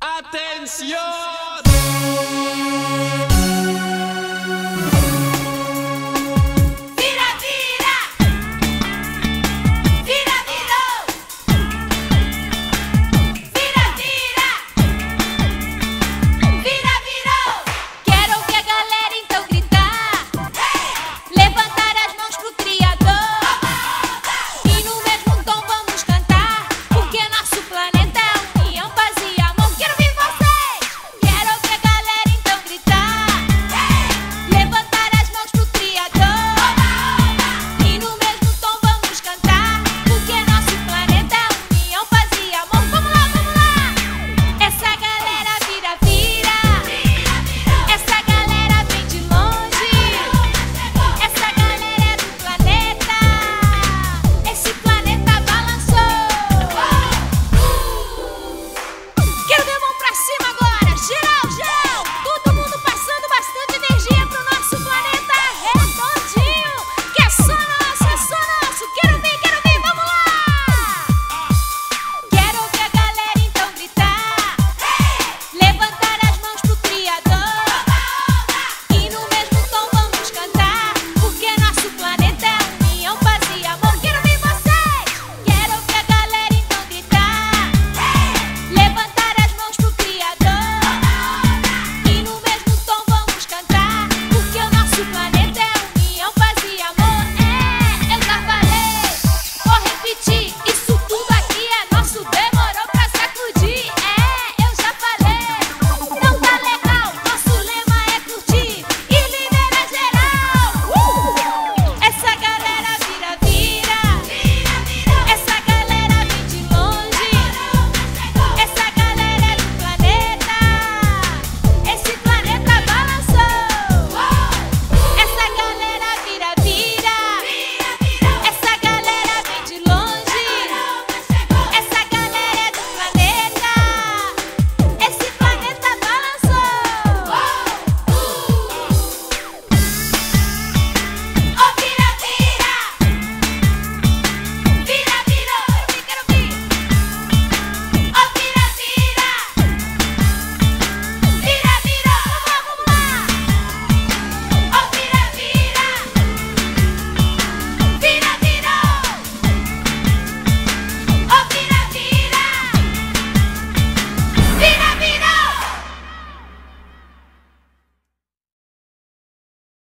¡Atención!